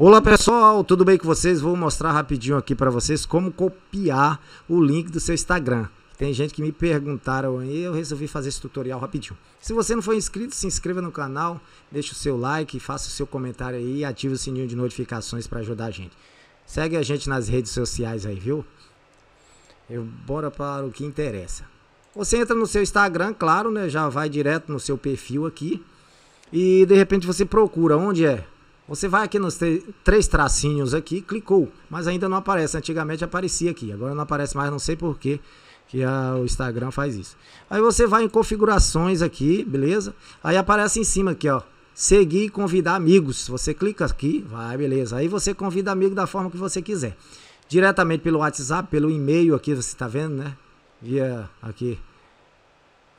Olá pessoal, tudo bem com vocês? Vou mostrar rapidinho aqui para vocês como copiar o link do seu Instagram. Tem gente que me perguntaram aí, eu resolvi fazer esse tutorial rapidinho. Se você não for inscrito, se inscreva no canal, deixe o seu like, faça o seu comentário aí e ative o sininho de notificações para ajudar a gente. Segue a gente nas redes sociais aí, viu? Eu bora para o que interessa. Você entra no seu Instagram, claro, né? Já vai direto no seu perfil aqui. E de repente você procura onde é você vai aqui nos três tracinhos aqui, clicou, mas ainda não aparece. Antigamente aparecia aqui, agora não aparece mais, não sei por que a, o Instagram faz isso. Aí você vai em configurações aqui, beleza? Aí aparece em cima aqui, ó, seguir e convidar amigos. Você clica aqui, vai, beleza. Aí você convida amigo da forma que você quiser. Diretamente pelo WhatsApp, pelo e-mail aqui, você está vendo, né? Via aqui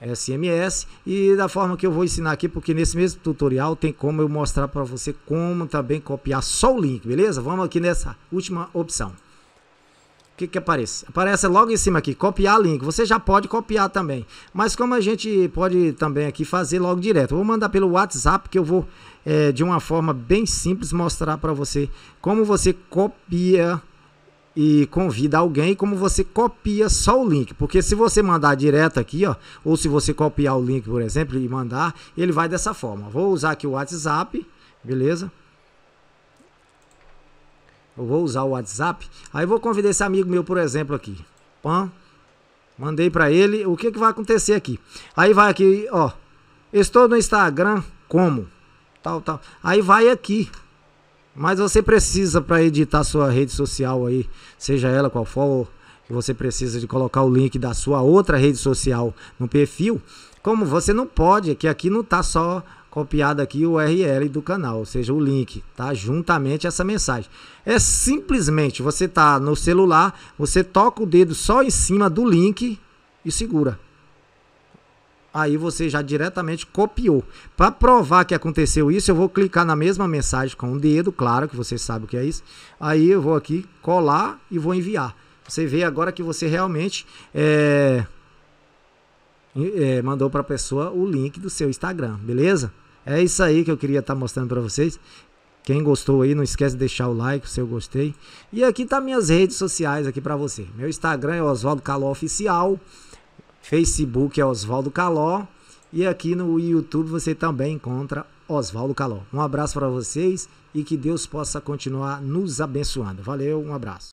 SMS e da forma que eu vou ensinar aqui, porque nesse mesmo tutorial tem como eu mostrar para você como também copiar só o link, beleza? Vamos aqui nessa última opção. O que que aparece? Aparece logo em cima aqui, copiar link. Você já pode copiar também, mas como a gente pode também aqui fazer logo direto. Vou mandar pelo WhatsApp que eu vou é, de uma forma bem simples mostrar para você como você copia e convida alguém, como você copia só o link. Porque se você mandar direto aqui, ó, ou se você copiar o link, por exemplo, e mandar, ele vai dessa forma. Vou usar aqui o WhatsApp, beleza? Eu vou usar o WhatsApp. Aí vou convidar esse amigo meu, por exemplo, aqui. Pã. Mandei para ele. O que, que vai acontecer aqui? Aí vai aqui, ó. Estou no Instagram como? Tal, tal. Aí vai aqui. Mas você precisa para editar sua rede social aí, seja ela qual for, você precisa de colocar o link da sua outra rede social no perfil. Como você não pode, que aqui não tá só copiado aqui o URL do canal, ou seja, o link, tá? Juntamente essa mensagem. É simplesmente você tá no celular, você toca o dedo só em cima do link e segura aí você já diretamente copiou. Para provar que aconteceu isso, eu vou clicar na mesma mensagem com o dedo, claro que você sabe o que é isso. Aí eu vou aqui colar e vou enviar. Você vê agora que você realmente é, é, mandou para a pessoa o link do seu Instagram, beleza? É isso aí que eu queria estar tá mostrando para vocês. Quem gostou aí, não esquece de deixar o like, se eu gostei. E aqui tá minhas redes sociais aqui para você. Meu Instagram é Oswaldo Caló Oficial. Facebook é Oswaldo Caló. E aqui no YouTube você também encontra Oswaldo Caló. Um abraço para vocês e que Deus possa continuar nos abençoando. Valeu, um abraço.